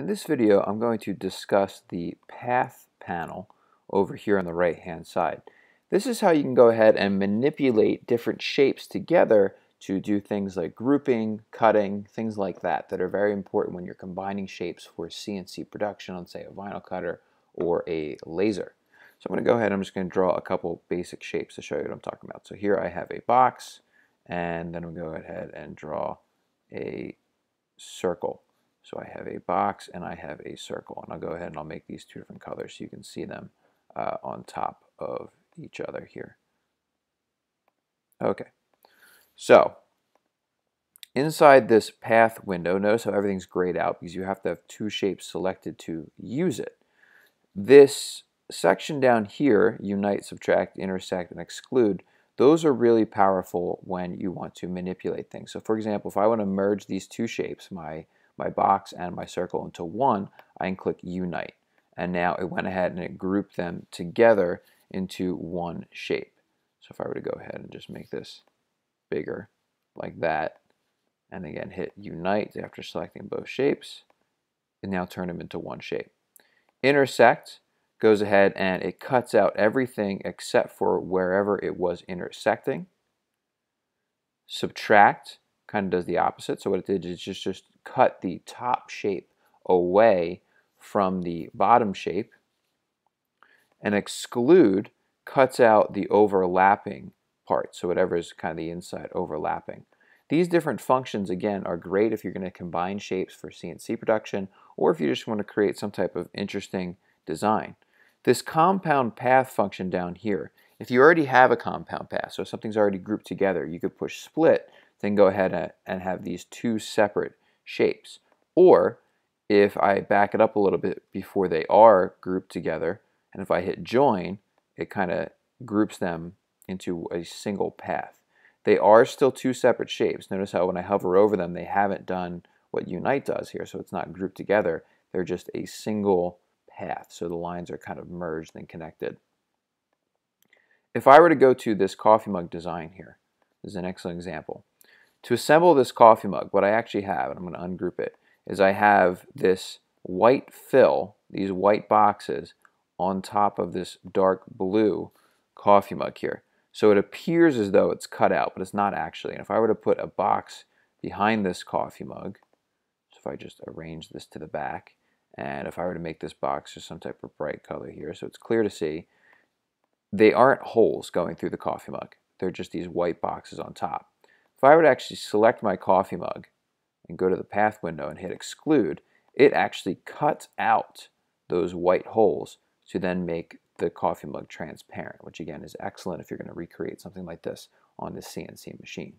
In this video, I'm going to discuss the path panel over here on the right hand side. This is how you can go ahead and manipulate different shapes together to do things like grouping, cutting, things like that that are very important when you're combining shapes for CNC production on say a vinyl cutter or a laser. So I'm going to go ahead I'm just going to draw a couple basic shapes to show you what I'm talking about. So here I have a box and then I'm going to go ahead and draw a circle. So I have a box and I have a circle. And I'll go ahead and I'll make these two different colors so you can see them uh, on top of each other here. Okay, so inside this path window, notice how everything's grayed out because you have to have two shapes selected to use it. This section down here, unite, subtract, intersect, and exclude, those are really powerful when you want to manipulate things. So for example, if I want to merge these two shapes, my, my box and my circle into one, I can click Unite. And now it went ahead and it grouped them together into one shape. So if I were to go ahead and just make this bigger like that, and again hit Unite after selecting both shapes, and now turn them into one shape. Intersect goes ahead and it cuts out everything except for wherever it was intersecting. Subtract kind of does the opposite. So what it did is just, just cut the top shape away from the bottom shape. And exclude cuts out the overlapping part. So whatever is kind of the inside overlapping. These different functions, again, are great if you're going to combine shapes for CNC production or if you just want to create some type of interesting design. This compound path function down here, if you already have a compound path, so something's already grouped together, you could push split, then go ahead and have these two separate shapes. Or if I back it up a little bit before they are grouped together, and if I hit join, it kind of groups them into a single path. They are still two separate shapes. Notice how when I hover over them, they haven't done what Unite does here, so it's not grouped together. They're just a single path. So the lines are kind of merged and connected. If I were to go to this coffee mug design here, this is an excellent example. To assemble this coffee mug, what I actually have, and I'm going to ungroup it, is I have this white fill, these white boxes, on top of this dark blue coffee mug here. So it appears as though it's cut out, but it's not actually. And if I were to put a box behind this coffee mug, so if I just arrange this to the back, and if I were to make this box just some type of bright color here so it's clear to see, they aren't holes going through the coffee mug. They're just these white boxes on top. If I were to actually select my coffee mug and go to the path window and hit exclude, it actually cuts out those white holes to then make the coffee mug transparent, which again is excellent if you're going to recreate something like this on the CNC machine.